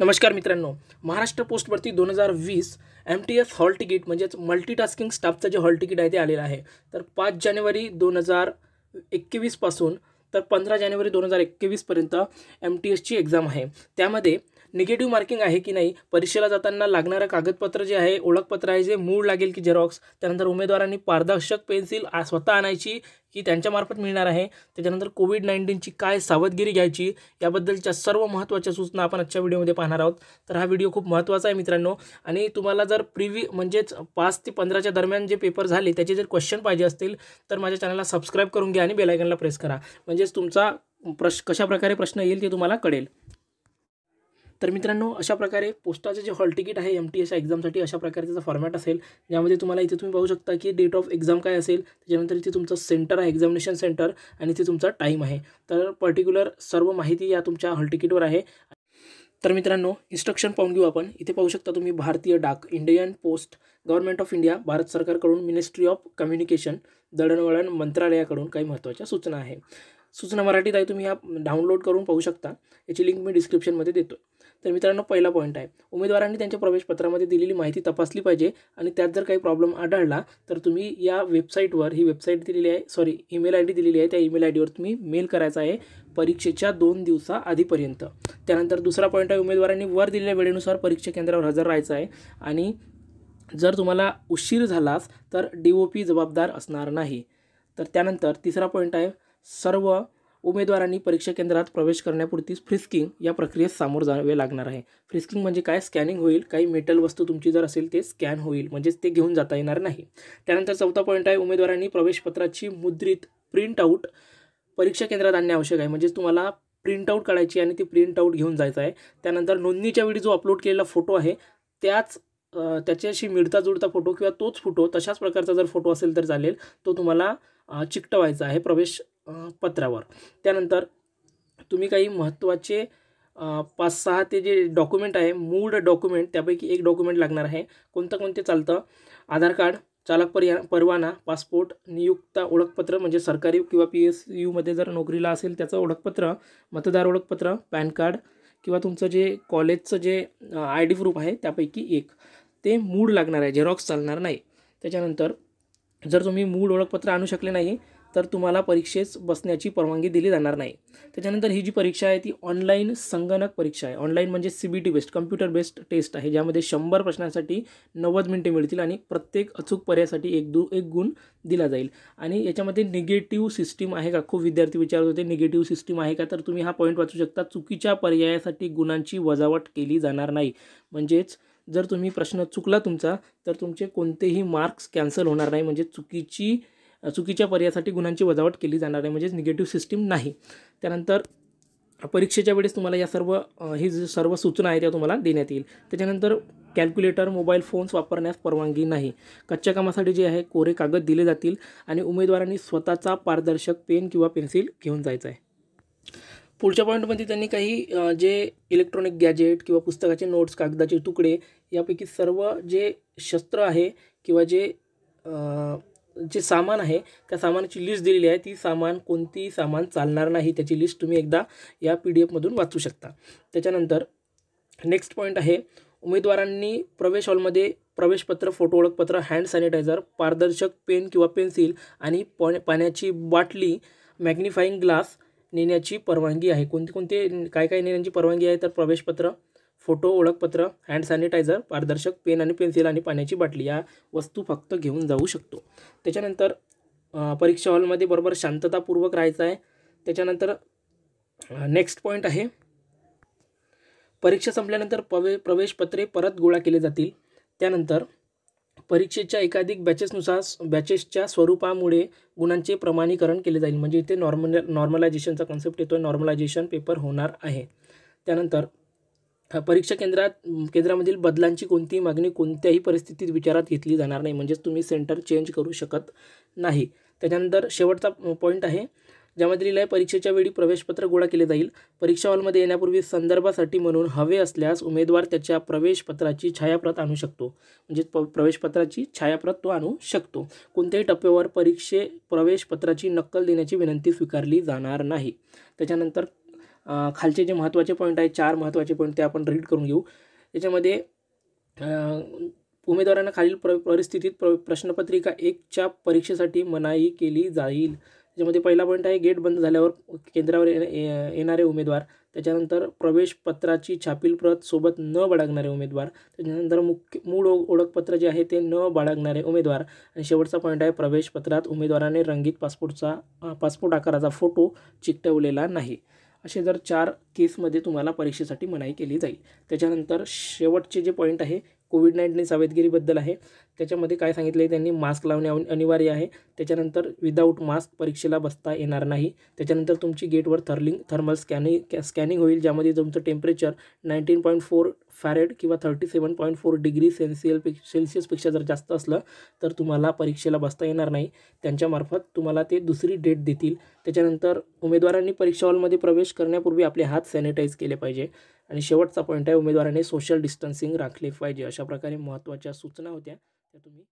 नमस्कार मित्रांनो. महाराष्ट्र पोस्ट भरती दोन हजार वीस M T S hall ticket म्हणजेच मल्टीटास्किंग स्टाफचं जे हॉल तिकीट आहे ते आलेलं आहे. तर पाच जानेवारी दोन हजार एकवीसपासून तर पंधरा जानेवारी दोन हजार एकवीसपर्यंत एम टी एसची एक्झाम आहे. त्यामध्ये निगेटिव्ह मार्किंग आहे की नाही परीक्षेला जाताना लागणारं कागदपत्र जे आहे ओळखपत्र आहे जे मूळ लागेल की झेरॉक्स त्यानंतर उमेदवारांनी पारदर्शक पेन्सिल स्वतः आणायची की त्यांच्यामार्फत मिळणार आहे. त्याच्यानंतर कोविड नाईन्टीनची काय सावधगिरी घ्यायची याबद्दलच्या सर्व महत्त्वाच्या सूचना आपण आजच्या व्हिडिओमध्ये पाहणार आहोत. तर हा व्हिडिओ खूप महत्त्वाचा आहे मित्रांनो. आणि तुम्हाला जर प्रिव्ही म्हणजेच पाच ते पंधराच्या दरम्यान जे पेपर झाले त्याचे जर क्वेश्चन पाहिजे असतील तर माझ्या चॅनलला सबस्क्राईब करून घ्या आणि बेलायकनला प्रेस करा. म्हणजेच तुमचा प्रश कशाप्रकारे प्रश्न येईल ते तुम्हाला कळेल. तर मित्रांनो अशा प्रकारे पोस्टाचे जे हॉल तिकीट आहे एम टी एस एक्झामसाठी अशा प्रकारे त्याचा फॉर्मॅट असेल. ज्यामध्ये तुम्हाला इथे तुम्ही पाहू शकता की डेट ऑफ एक्झाम काय असेल त्याच्यानंतर इथे तुमचं सेंटर आहे एक्झामिनेशन सेंटर आणि इथे तुमचा टाईम आहे. तर पर्टिक्युलर सर्व माहिती या तुमच्या हॉल तिकीटवर आहे. तर मित्रांनो इन्स्ट्रक्शन पाहून घेऊ आपण. इथे पाहू शकता तुम्ही भारतीय डाक Indian post government of India Bharat सरकारकडून मिनिस्ट्री ऑफ कम्युनिकेशन दळणवळण मंत्रालयाकडून काही महत्त्वाच्या सूचना आहे. सूचना मराठीत आहे तुम्ही ह्या डाउनलोड करून पाहू शकता. याची लिंक मी डिस्क्रिप्शनमध्ये देतो तर मित्रांनो पहिला पॉईंट आहे. उमेदवारांनी त्यांच्या प्रवेशपत्रामध्ये दिलेली माहिती तपासली पाहिजे आणि त्यात जर काही प्रॉब्लेम आढळला तर तुम्ही या वेबसाईटवर ही वेबसाईट दिलेली आहे सॉरी ईमेल आय डी दिलेली आहे त्या ईमेल आय डीवर तुम्ही मेल करायचा आहे परीक्षेच्या दोन दिवसा आधीपर्यंत. त्यानंतर दुसरा पॉईंट आहे उमेदवारांनी वर दिलेल्या वेळेनुसार परीक्षा केंद्रावर हजर राहायचं आहे आणि जर तुम्हाला उशीर झालास तर डी ओ पी जबाबदार असणार नाही. तर त्यानंतर तिसरा पॉईंट आहे सर्व उमेदवारांनी परीक्षा केंद्रात प्रवेश करण्यापुरतीच फ्रिस्किंग या प्रक्रियेत सामोर जावे लागणार आहे. फ्रिस्किंग म्हणजे काय? स्कॅनिंग होईल. काही मेटल वस्तू तुमची जर असेल ते स्कॅन होईल. म्हणजेच ते घेऊन जाता येणार नाही. त्यानंतर चौथा पॉईंट आहे उमेदवारांनी प्रवेशपत्राची मुद्रित प्रिंट आऊट परीक्षा केंद्रात आणणे आवश्यक आहे. म्हणजेच तुम्हाला प्रिंट आऊट काढायची आणि ती प्रिंट आऊट घेऊन जायचं आहे. त्यानंतर नोंदणीच्या वेळी जो अपलोड केलेला फोटो आहे त्याच त्याच्याशी मिळता जुळता फोटो किंवा तोच फोटो तशाच प्रकारचा जर फोटो असेल तर चालेल. तो तुम्हाला चिकटवायचा आहे. प्रवेश पत्रावर. त्यानंतर तुम्ही काही महत्त्वाचे पाच सहा ते जे डॉक्युमेंट आहे मूळ डॉक्युमेंट त्यापैकी एक डॉक्युमेंट लागणार आहे. कोणतं कोणते चालतं? आधार कार्ड चालक पर्या परवाना पासपोर्ट नियुक्ता ओळखपत्र म्हणजे सरकारी किंवा पी एस यूमध्ये जर नोकरीला असेल त्याचं ओळखपत्र मतदार ओळखपत्र पॅन कार्ड किंवा तुमचं जे कॉलेजचं जे आय डी प्रूफ आहे त्यापैकी एक. ते मूळ लागणार आहे झेरॉक्स चालणार नाही. त्याच्यानंतर जर तुम्ही मूळ ओळखपत्र आणू शकले नाही तर तुम्हाला परीक्षेस बसण्याची परवानगी दिली जाणार नाही. त्याच्यानंतर ही जी परीक्षा आहे ती ऑनलाईन संगणक परीक्षा आहे. ऑनलाईन म्हणजे C B T based computer based test आहे. ज्यामध्ये शंभर प्रश्नांसाठी नव्वद मिनिटे मिळतील आणि प्रत्येक अचूक पर्यायासाठी एक दु एक गुण दिला जाईल. आणि याच्यामध्ये निगेटिव्ह सिस्टीम आहे का? खूप विद्यार्थी विचारत होते निगेटिव्ह सिस्टीम आहे का? तर तुम्ही हा पॉईंट वाचू शकता. चुकीच्या पर्यायासाठी गुणांची वजावट केली जाणार नाही. म्हणजेच जर तुम्ही प्रश्न चुकला तुमचा तर तुमचे कोणतेही मार्क्स कॅन्सल होणार नाही. म्हणजे चुकीची चुकीच्या पर्यायासाठी गुणांची वजावट केली जाणार आहे म्हणजेच निगेटिव्ह सिस्टीम नाही. त्यानंतर परीक्षेच्या वेळेस तुम्हाला या सर्व ही जी सर्व सूचना आहे त्या तुम्हाला देण्यात येईल. त्याच्यानंतर कॅल्क्युलेटर मोबाईल फोन्स वापरण्यास परवानगी नाही. कच्च्या कामासाठी जे आहे कोरे कागद दिले जातील आणि उमेदवारांनी स्वतःचा पारदर्शक पेन किंवा पेन्सिल घेऊन जायचं आहे. पुढच्या पॉईंटमध्ये त्यांनी काही जे इलेक्ट्रॉनिक गॅजेट किंवा पुस्तकाचे नोट्स कागदाचे तुकडे यापैकी सर्व जे शस्त्र आहे किंवा जे जे सामान आहे त्या सामानाची लिस्ट दिलेली आहे. ती सामान कोणतीही सामान चालणार नाही. त्याची लिस्ट तुम्ही एकदा या पी डी एफमधून वाचू शकता. त्याच्यानंतर नेक्स्ट पॉईंट आहे उमेदवारांनी प्रवेश हॉलमध्ये प्रवेशपत्र फोटो ओळखपत्र हँड सॅनिटायझर पारदर्शक पेन किंवा पेन्सिल आणि पा पाण्याची बाटली मॅग्निफाईंग ग्लास नेण्याची परवानगी आहे. कोणते कोणते काय काय नेण्याची परवानगी आहे? तर प्रवेशपत्र फोटो ओळखपत्र हँड सॅनिटायझर पारदर्शक पेन आणि पेन्सिल आणि पाण्याची बाटली या वस्तू फक्त घेऊन जाऊ शकतो. त्याच्यानंतर परीक्षा हॉलमध्ये बरोबर शांततापूर्वक राहायचं आहे. त्याच्यानंतर नेक्स्ट पॉईंट आहे. परीक्षा संपल्यानंतर प्रवे प्रवेशपत्रे परत गोळा केले जातील. त्यानंतर परीक्षेच्या एकाधिक बॅचेसनुसार बॅचेसच्या स्वरूपामुळे गुणांचे प्रमाणीकरण केले जाईल. म्हणजे इथे नॉर्मल नॉर्मलायझेशनचा कॉन्सेप्ट येतो नॉर्मलायझेशन पेपर होणार आहे. त्यानंतर परीक्षा केंद्रात केंद्रामधील बदलांची कोणतीही मागणी कोणत्याही परिस्थितीत विचारात घेतली जाणार नाही. म्हणजेच तुम्ही सेंटर चेंज करू शकत नाही. त्याच्यानंतर शेवटचा पॉईंट आहे ज्यामध्ये लिहिलं आहे परीक्षेच्या वेळी प्रवेशपत्र गोळा केले जाईल. परीक्षा हॉलमध्ये येण्यापूर्वी संदर्भासाठी म्हणून हवे असल्यास उमेदवार त्याच्या प्रवेशपत्राची छायाप्रत आणू शकतो. म्हणजे प प्रवेशपत्राची छायाप्रत तो आणू शकतो. कोणत्याही टप्प्यावर परीक्षे प्रवेशपत्राची नक्कल देण्याची विनंती स्वीकारली जाणार नाही. त्याच्यानंतर खालचे जे महत्त्वाचे पॉईंट आहेत चार महत्त्वाचे पॉईंट ते आपण रीड करून घेऊ. त्याच्यामध्ये उमेदवारांना खालील प्र परिस्थितीत प्र प्रश्नपत्रिका एकच्या परीक्षेसाठी मनाई केली जाईल. त्याच्यामध्ये पहिला पॉईंट आहे गेट बंद झाल्यावर केंद्रावर ये- ये- येणारे उमेदवार त्याच्यानंतर प्रवेशपत्राची छापील प्रत सोबत न बाळगणारे उमेदवार त्याच्यानंतर मुख्य मूळ ओ- ओळखपत्र जे आहे ते न बाळगणारे उमेदवार आणि शेवटचा पॉईंट आहे प्रवेशपत्रात उमेदवाराने रंगीत पासपोर्टचा पासपोर्ट आकाराचा फोटो चिकटवलेला नाही. असे जर चार केसमध्ये तुम्हाला परीक्षेसाठी मनाई केली जाईल. त्याच्यानंतर शेवटचे जे पॉईंट आहे कोविड नाईन्टीन सावधगिरीबद्दल आहे. त्याच्यामध्ये काय सांगितलं आहे त्यांनी? मास्क लावणे अनिवार्य आहे. त्याच्यानंतर विदाऊट मास्क परीक्षेला बसता येणार नाही. त्याच्यानंतर तुमची गेटवर थर्लिंग थर्मल स्कॅनिंग स्कॅनिंग होईल ज्यामध्ये तुमचं temperature nineteen point four fahrenheit किंवा thirty seven point four degree celsius पे सेल्सिअसपेक्षा जर जास्त असलं तर तुम्हाला परीक्षेला बसता येणार नाही. त्यांच्यामार्फत तुम्हाला ते दुसरी डेट देतील. त्याच्यानंतर उमेदवारांनी परीक्षा हॉलमध्ये प्रवेश करण्यापूर्वी आपले हात सॅनिटाईज केले पाहिजे. आणि शेवटचा पॉईंट आहे उमेदवाराने सोशल डिस्टन्सिंग राखले पाहिजे. अशा प्रकारे महत्त्वाच्या सूचना होत्या. त्या तुम्ही